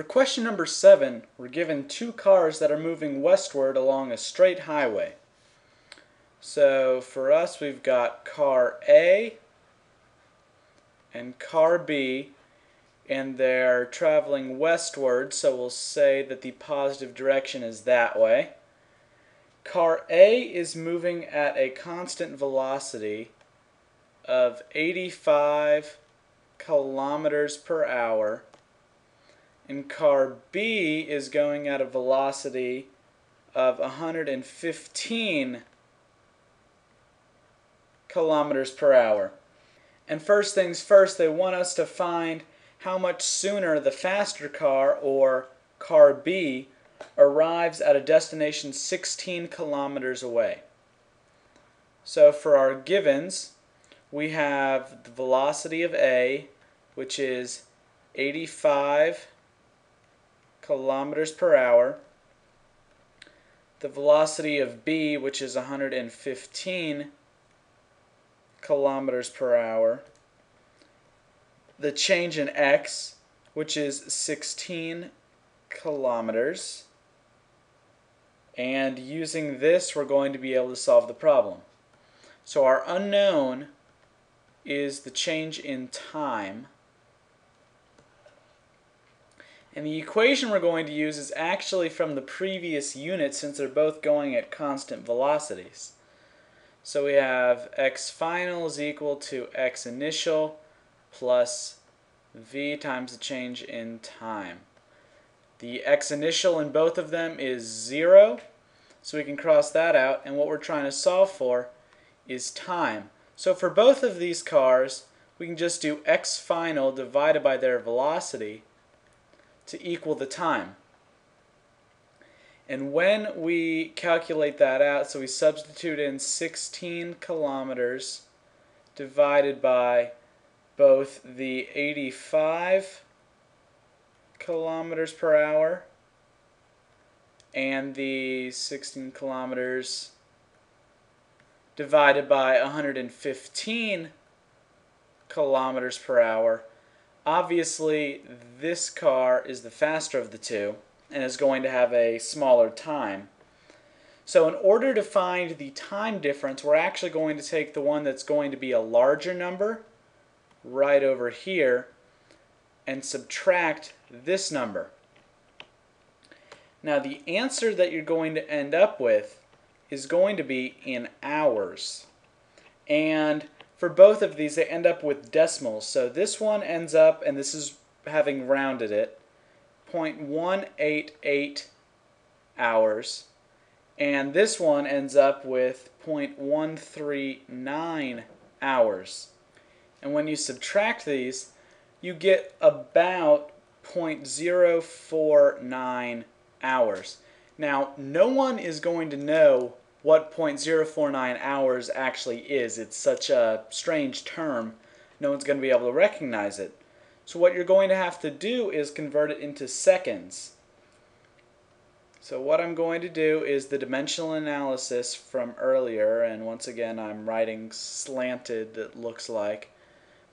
For question number seven, we're given two cars that are moving westward along a straight highway. So for us, we've got car A and car B, and they're traveling westward, so we'll say that the positive direction is that way. Car A is moving at a constant velocity of 85 kilometers per hour and car B is going at a velocity of 115 kilometers per hour. And first things first, they want us to find how much sooner the faster car, or car B, arrives at a destination 16 kilometers away. So for our givens, we have the velocity of A, which is 85 kilometers per hour. The velocity of B, which is 115 kilometers per hour. The change in X, which is 16 kilometers. And using this, we're going to be able to solve the problem. So our unknown is the change in time. And the equation we're going to use is actually from the previous unit since they're both going at constant velocities. So we have x final is equal to x initial plus v times the change in time. The x initial in both of them is 0, so we can cross that out, and what we're trying to solve for is time. So for both of these cars, we can just do x final divided by their velocity, to equal the time. And when we calculate that out, so we substitute in 16 kilometers divided by both the 85 kilometers per hour and the 16 kilometers divided by 115 kilometers per hour Obviously, this car is the faster of the two and is going to have a smaller time. So in order to find the time difference, we're actually going to take the one that's going to be a larger number right over here and subtract this number. Now the answer that you're going to end up with is going to be in hours. And for both of these, they end up with decimals. So this one ends up, and this is having rounded it, 0.188 hours. And this one ends up with 0.139 hours. And when you subtract these, you get about 0.049 hours. Now, no one is going to know what 0.049 hours actually is. It's such a strange term, no one's going to be able to recognize it. So what you're going to have to do is convert it into seconds. So what I'm going to do is the dimensional analysis from earlier, and once again I'm writing slanted that looks like,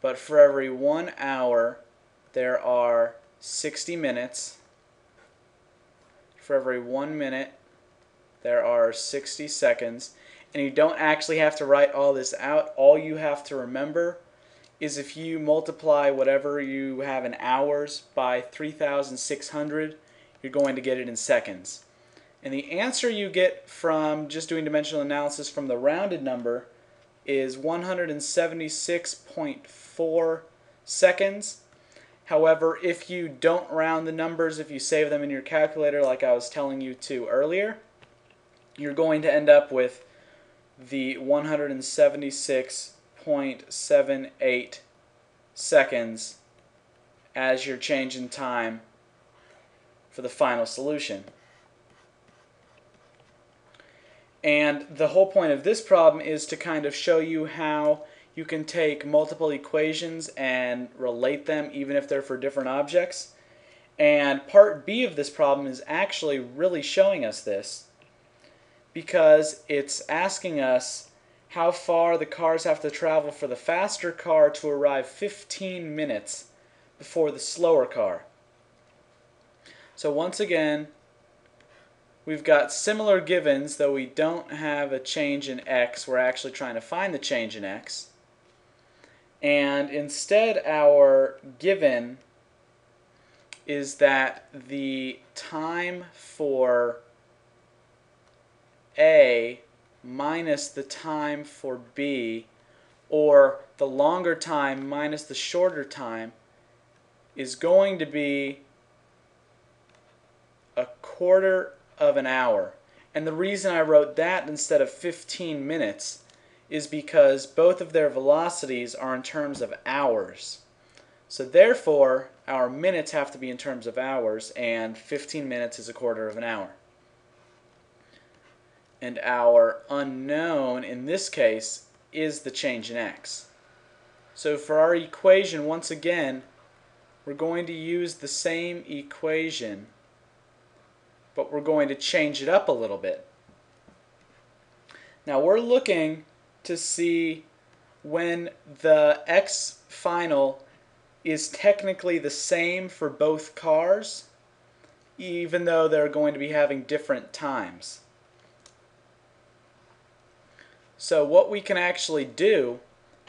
but for every one hour there are 60 minutes. For every one minute there are 60 seconds, and you don't actually have to write all this out. All you have to remember is if you multiply whatever you have in hours by 3,600, you're going to get it in seconds. And the answer you get from just doing dimensional analysis from the rounded number is 176.4 seconds. However, if you don't round the numbers, if you save them in your calculator like I was telling you to earlier, you're going to end up with the 176.78 seconds as your change in time for the final solution. And the whole point of this problem is to kind of show you how you can take multiple equations and relate them even if they're for different objects. And part B of this problem is actually really showing us this because it's asking us how far the cars have to travel for the faster car to arrive 15 minutes before the slower car. So once again, we've got similar givens, though we don't have a change in x. We're actually trying to find the change in x. And instead, our given is that the time for A minus the time for B, or the longer time minus the shorter time, is going to be a quarter of an hour. And the reason I wrote that instead of 15 minutes is because both of their velocities are in terms of hours. So therefore, our minutes have to be in terms of hours, and 15 minutes is a quarter of an hour. And our unknown, in this case, is the change in x. So for our equation, once again, we're going to use the same equation but we're going to change it up a little bit. Now we're looking to see when the x final is technically the same for both cars even though they're going to be having different times. So what we can actually do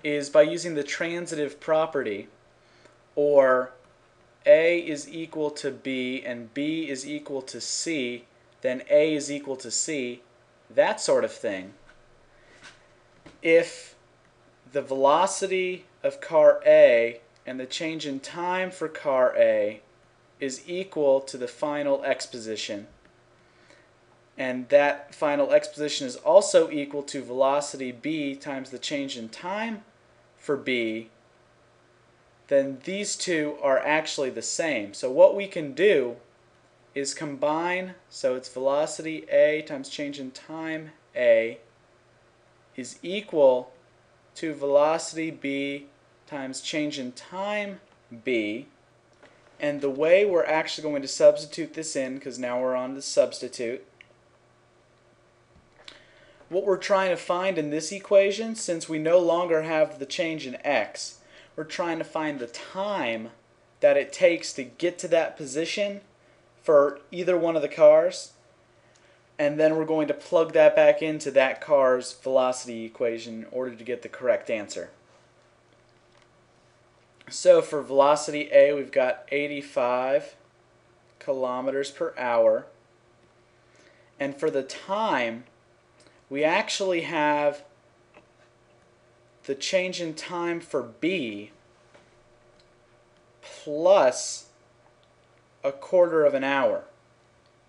is by using the transitive property or a is equal to B and B is equal to C, then A is equal to C, that sort of thing. If the velocity of car A and the change in time for car A is equal to the final x position, and that final x position is also equal to velocity b times the change in time for b, then these two are actually the same. So what we can do is combine, so it's velocity a times change in time a is equal to velocity b times change in time b. And the way we're actually going to substitute this in, because now we're on the substitute, what we're trying to find in this equation, since we no longer have the change in x, we're trying to find the time that it takes to get to that position for either one of the cars and then we're going to plug that back into that car's velocity equation in order to get the correct answer. So for velocity A we've got 85 kilometers per hour and for the time we actually have the change in time for B plus a quarter of an hour.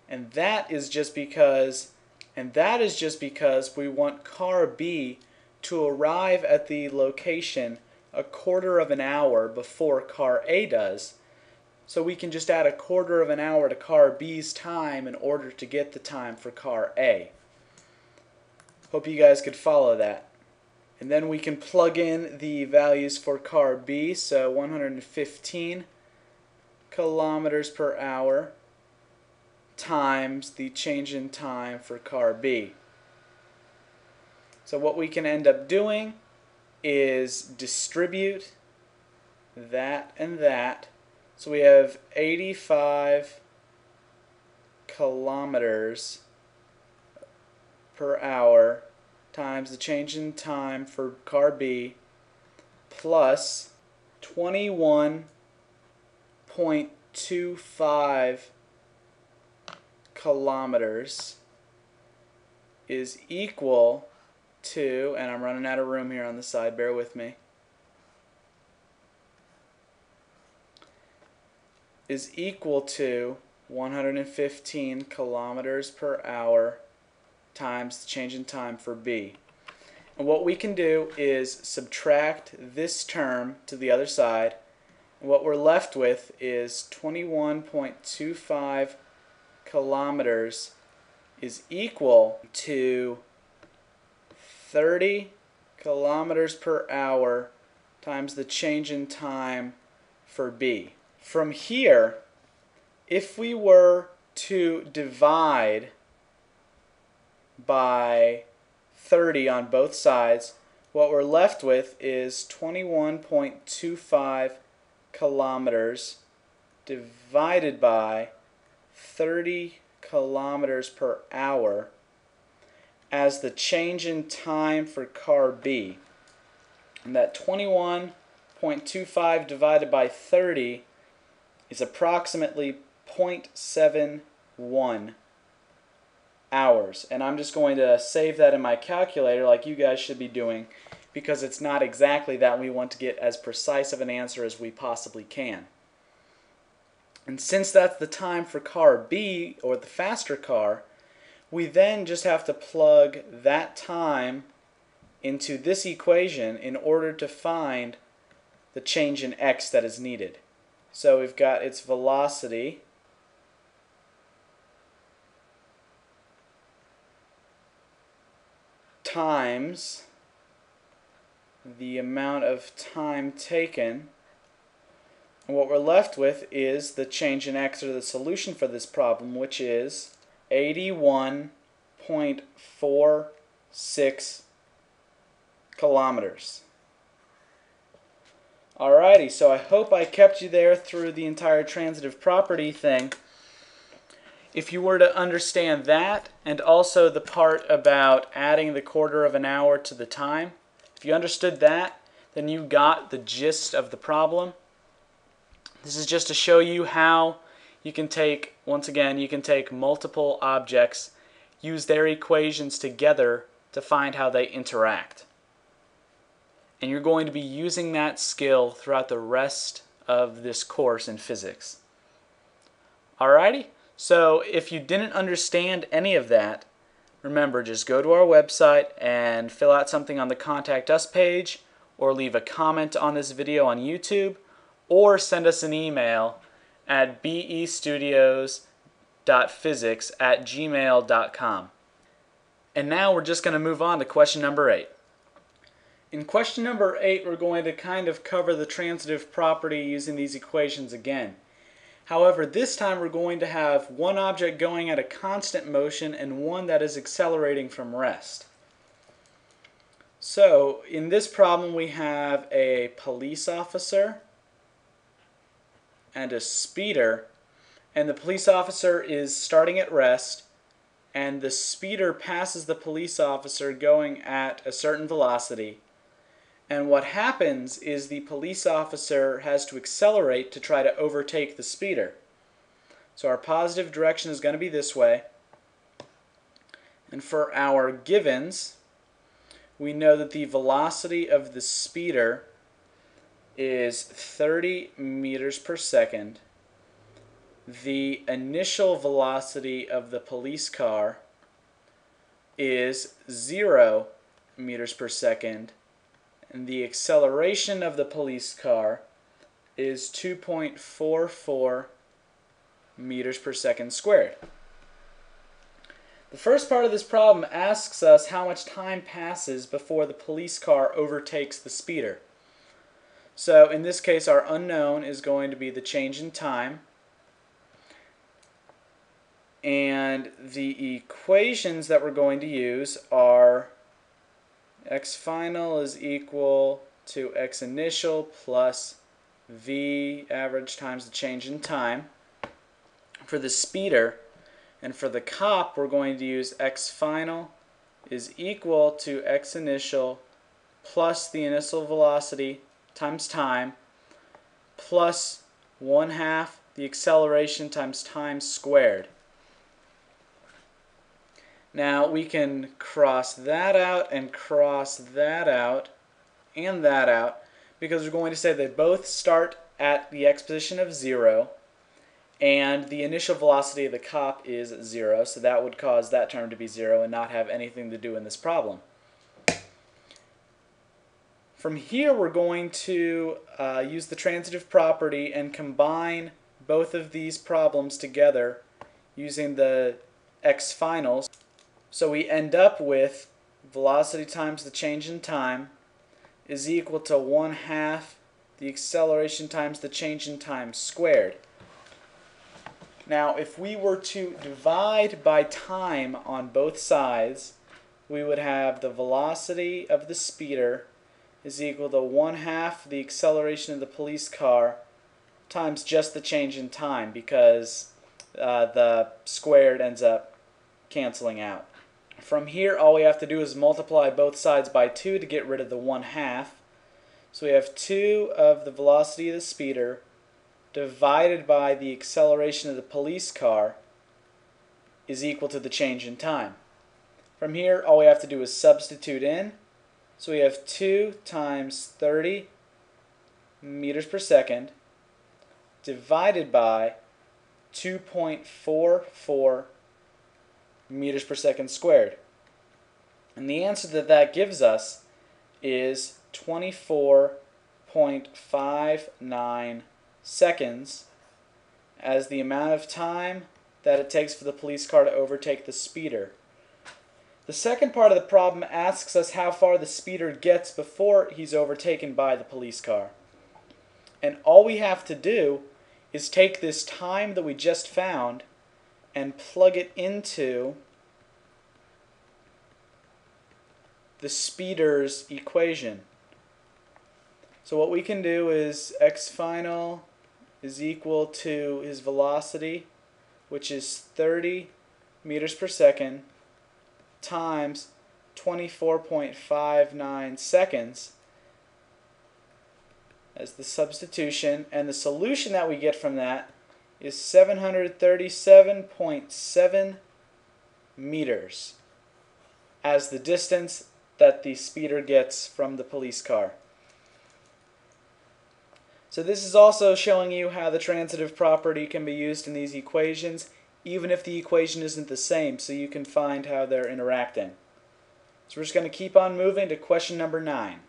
And that is just because and that is just because we want car B to arrive at the location a quarter of an hour before car A does. So we can just add a quarter of an hour to car B's time in order to get the time for car A. Hope you guys could follow that. And then we can plug in the values for car B, so 115 kilometers per hour times the change in time for car B. So what we can end up doing is distribute that and that. So we have 85 kilometers per hour times the change in time for car B plus 21.25 kilometers is equal to, and I'm running out of room here on the side, bear with me, is equal to 115 kilometers per hour times the change in time for b. And what we can do is subtract this term to the other side. And what we're left with is 21.25 kilometers is equal to 30 kilometers per hour times the change in time for b. From here, if we were to divide by 30 on both sides, what we're left with is 21.25 kilometers divided by 30 kilometers per hour as the change in time for car B. And that 21.25 divided by 30 is approximately 0.71 hours. And I'm just going to save that in my calculator like you guys should be doing because it's not exactly that. We want to get as precise of an answer as we possibly can. And since that's the time for car B, or the faster car, we then just have to plug that time into this equation in order to find the change in x that is needed. So we've got its velocity times the amount of time taken. And what we're left with is the change in x or the solution for this problem, which is 81.46 kilometers. Alrighty, so I hope I kept you there through the entire transitive property thing. If you were to understand that and also the part about adding the quarter of an hour to the time, if you understood that, then you got the gist of the problem. This is just to show you how you can take, once again, you can take multiple objects, use their equations together to find how they interact. And you're going to be using that skill throughout the rest of this course in physics. Alrighty, so if you didn't understand any of that, remember just go to our website and fill out something on the Contact Us page or leave a comment on this video on YouTube or send us an email at bestudios.physics at gmail.com. And now we're just going to move on to question number 8. In question number 8, we're going to kind of cover the transitive property using these equations again. However, this time we're going to have one object going at a constant motion and one that is accelerating from rest. So, in this problem we have a police officer and a speeder, and the police officer is starting at rest, and the speeder passes the police officer going at a certain velocity and what happens is the police officer has to accelerate to try to overtake the speeder. So our positive direction is going to be this way. And for our givens, we know that the velocity of the speeder is 30 meters per second. The initial velocity of the police car is 0 meters per second and the acceleration of the police car is 2.44 meters per second squared. The first part of this problem asks us how much time passes before the police car overtakes the speeder. So in this case our unknown is going to be the change in time and the equations that we're going to use are x final is equal to x initial plus v average times the change in time. For the speeder and for the cop we're going to use x final is equal to x initial plus the initial velocity times time plus 1 half the acceleration times time squared. Now we can cross that out and cross that out and that out because we're going to say they both start at the x position of 0 and the initial velocity of the cop is 0 so that would cause that term to be 0 and not have anything to do in this problem. From here we're going to uh, use the transitive property and combine both of these problems together using the x finals. So we end up with velocity times the change in time is equal to 1 half the acceleration times the change in time squared. Now if we were to divide by time on both sides, we would have the velocity of the speeder is equal to 1 half the acceleration of the police car times just the change in time because uh, the squared ends up canceling out. From here, all we have to do is multiply both sides by 2 to get rid of the 1 half. So we have 2 of the velocity of the speeder divided by the acceleration of the police car is equal to the change in time. From here, all we have to do is substitute in. So we have 2 times 30 meters per second divided by 2.44 meters per second squared. And the answer that that gives us is 24.59 seconds as the amount of time that it takes for the police car to overtake the speeder. The second part of the problem asks us how far the speeder gets before he's overtaken by the police car. And all we have to do is take this time that we just found and plug it into the speeder's equation. So what we can do is x final is equal to his velocity, which is 30 meters per second, times 24.59 seconds as the substitution, and the solution that we get from that is 737.7 meters as the distance that the speeder gets from the police car. So this is also showing you how the transitive property can be used in these equations even if the equation isn't the same so you can find how they're interacting. So we're just going to keep on moving to question number 9.